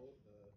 vote, the uh,